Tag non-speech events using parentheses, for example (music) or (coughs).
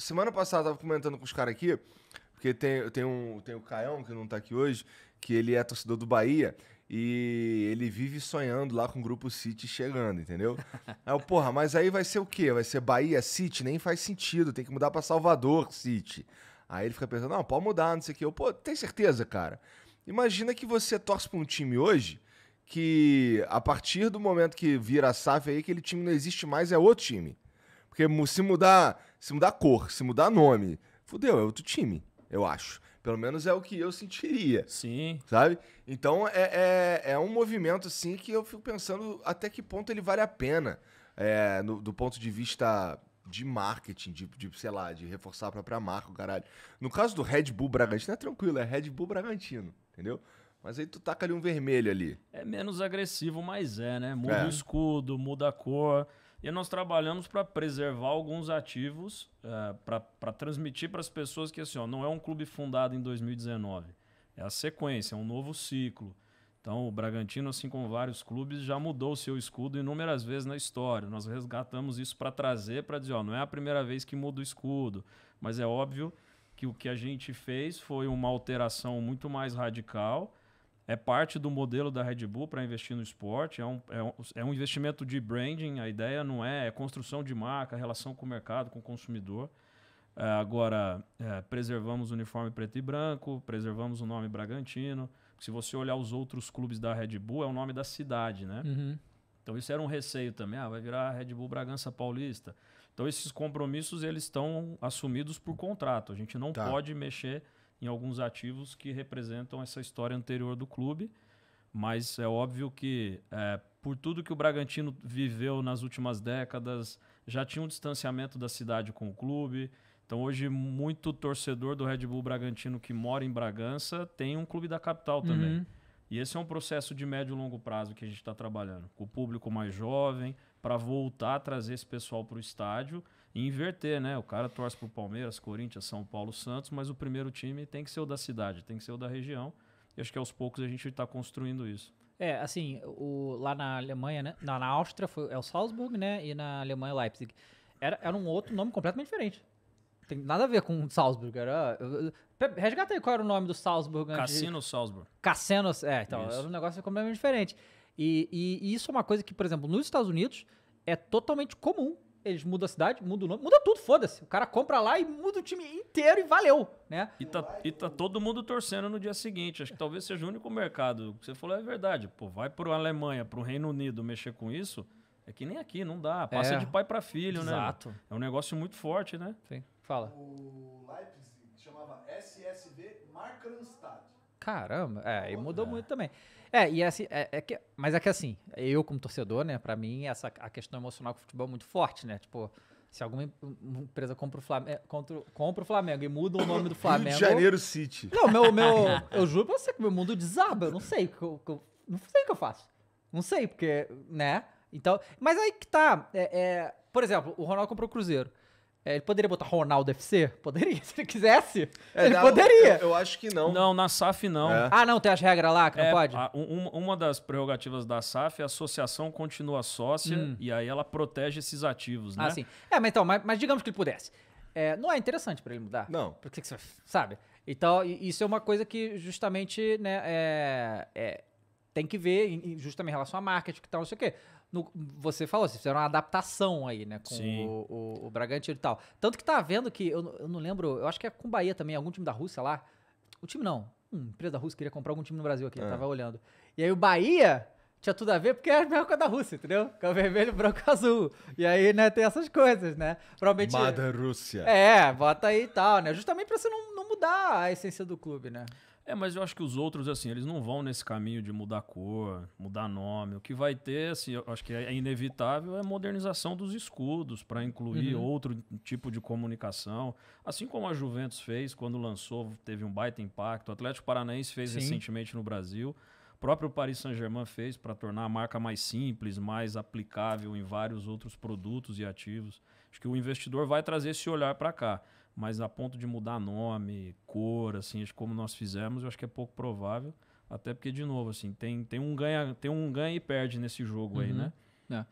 semana passada eu tava comentando com os caras aqui, porque tem, tem, um, tem o Caião, que não tá aqui hoje, que ele é torcedor do Bahia. E ele vive sonhando lá com o grupo City chegando, entendeu? (laughs) Aí eu, porra, mas aí vai ser o quê? Vai ser Bahia City? Nem faz sentido, tem que mudar pra Salvador City. Aí ele fica pensando, não, pode mudar, não sei o quê. Eu, pô, tem certeza, cara? Imagina que você torce pra um time hoje que a partir do momento que vira a SAF aí, aquele time não existe mais, é outro time. Porque se mudar, se mudar cor, se mudar nome, fudeu, é outro time, eu acho. Pelo menos é o que eu sentiria. Sim. Sabe? Então é, é, é um movimento assim que eu fico pensando até que ponto ele vale a pena. É, no, do ponto de vista de marketing, de, de, sei lá, de reforçar a própria marca, o caralho. No caso do Red Bull Bragantino é tranquilo, é Red Bull Bragantino, entendeu? Mas aí tu taca ali um vermelho ali. É menos agressivo, mas é, né? Muda é. o escudo, muda a cor. E nós trabalhamos para preservar alguns ativos, é, para transmitir para as pessoas que assim, ó, não é um clube fundado em 2019. É a sequência, é um novo ciclo. Então, o Bragantino, assim como vários clubes, já mudou o seu escudo inúmeras vezes na história. Nós resgatamos isso para trazer, para dizer, ó, não é a primeira vez que muda o escudo, mas é óbvio que o que a gente fez foi uma alteração muito mais radical é parte do modelo da Red Bull para investir no esporte. É um, é, um, é um investimento de branding. A ideia não é, é construção de marca, relação com o mercado, com o consumidor. É, agora, é, preservamos o uniforme preto e branco, preservamos o nome Bragantino. Se você olhar os outros clubes da Red Bull, é o nome da cidade, né? Uhum. Então isso era um receio também. Ah, vai virar Red Bull Bragança Paulista. Então esses compromissos eles estão assumidos por contrato. A gente não tá. pode mexer em alguns ativos que representam essa história anterior do clube. Mas é óbvio que, é, por tudo que o Bragantino viveu nas últimas décadas, já tinha um distanciamento da cidade com o clube. Então, hoje, muito torcedor do Red Bull Bragantino que mora em Bragança tem um clube da capital também. Uhum. E esse é um processo de médio e longo prazo que a gente está trabalhando, com o público mais jovem, para voltar a trazer esse pessoal para o estádio e inverter, né? O cara torce para o Palmeiras, Corinthians, São Paulo, Santos, mas o primeiro time tem que ser o da cidade, tem que ser o da região. E acho que aos poucos a gente está construindo isso. É, assim, o, lá na Alemanha, né? Na, na Áustria foi, é o Salzburg, né? E na Alemanha, Leipzig. Era, era um outro nome completamente diferente. Tem nada a ver com o Salzburg. Era, resgata aí qual era o nome do Salzburg. Cassino de... Salzburg. Cassino, é, então, isso. era um negócio completamente diferente. E, e, e isso é uma coisa que, por exemplo, nos Estados Unidos é totalmente comum eles mudam a cidade, mudam o nome, muda tudo, foda-se. O cara compra lá e muda o time inteiro e valeu, né? E tá, e tá todo mundo torcendo no dia seguinte. Acho que talvez seja o único mercado. O que você falou é verdade. Pô, vai pro Alemanha, pro Reino Unido mexer com isso, é que nem aqui, não dá. Passa é. de pai para filho, Exato. né? Exato. É um negócio muito forte, né? Sim. Fala. O Leipzig chamava SSV Markranstadt. Caramba, é, e mudou é. muito também. É, e é assim, é, é, que, mas é que assim, eu como torcedor, né, pra mim, essa, a questão emocional com o futebol é muito forte, né? Tipo, se alguma empresa compra o Flamengo, compra, compra o Flamengo e muda o nome do Flamengo. (coughs) Rio de Janeiro City. Não, meu, meu, (laughs) eu juro pra você que meu mundo desaba. Eu não sei o que eu, eu, não sei o que eu faço. Não sei, porque, né? Então, mas aí que tá. É, é, por exemplo, o Ronaldo comprou o Cruzeiro. É, ele poderia botar Ronaldo FC? Poderia, (laughs) se ele quisesse. É, ele poderia. Eu, eu, acho que não. Não, na SAF não. É. Ah, não, tem as regras lá que não é, pode? A, um, uma das prerrogativas da SAF é a associação continua sócia hum. e aí ela protege esses ativos, né? Ah, sim. É, mas então, mas, mas digamos que ele pudesse. É, não é interessante para ele mudar? Não. Porque você sabe? Então, isso é uma coisa que justamente, né, é, é tem que ver justamente em relação a marketing e tal, não sei o quê. No, você falou, vocês fizeram uma adaptação aí, né? Com o, o, o, Bragantino e tal. Tanto que tá vendo que, eu, eu, não lembro, eu acho que é com Bahia também, algum time da Rússia lá. O time não, uma empresa da Rússia queria comprar algum time no Brasil aqui, é. eu tava olhando. E aí o Bahia tinha tudo a ver porque era a mesma coisa da Rússia, entendeu? Que é o vermelho, branco (laughs) azul. E aí, né, tem essas coisas, né? Provavelmente. Mother Rússia. É, bota aí e tal, né? Justamente pra você não, não mudar a essência do clube, né? É, mas eu acho que os outros, assim, eles não vão nesse caminho de mudar cor, mudar nome. O que vai ter, assim, eu acho que é inevitável é a modernização dos escudos para incluir uhum. outro tipo de comunicação. Assim como a Juventus fez quando lançou, teve um baita impacto. O Atlético Paranaense fez Sim. recentemente no Brasil. O próprio Paris Saint-Germain fez para tornar a marca mais simples, mais aplicável em vários outros produtos e ativos. Acho que o investidor vai trazer esse olhar para cá mas a ponto de mudar nome, cor, assim, como nós fizemos, eu acho que é pouco provável. Até porque, de novo, assim, tem, tem, um, ganha, tem um ganha e perde nesse jogo uhum. aí, né? É.